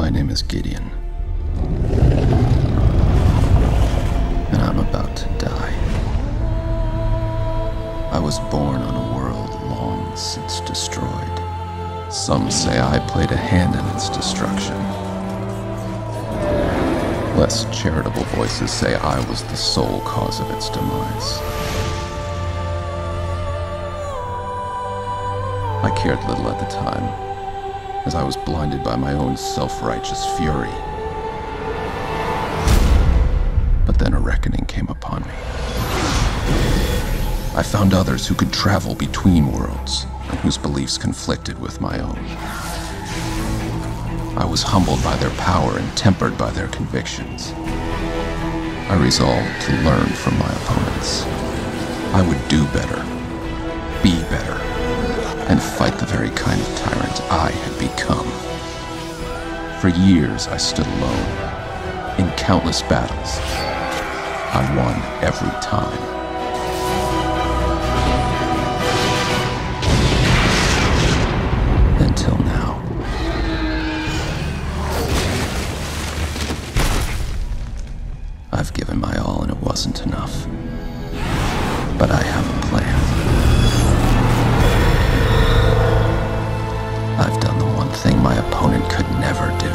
My name is Gideon. And I'm about to die. I was born on a world long since destroyed. Some say I played a hand in its destruction. Less charitable voices say I was the sole cause of its demise. I cared little at the time, as I was blinded by my own self righteous fury. But then a reckoning came upon me. I found others who could travel between worlds and whose beliefs conflicted with my own. I was humbled by their power and tempered by their convictions. I resolved to learn from my opponents. I would do better, be better, and fight the very kind of tyrant I had become. For years I stood alone. In countless battles, I won every time. Until now. I've given my all and it wasn't enough. But I have done the one thing my opponent could never do.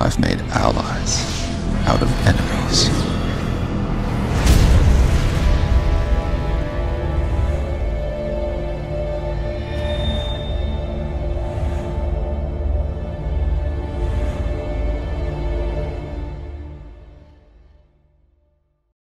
I've made allies out of enemies.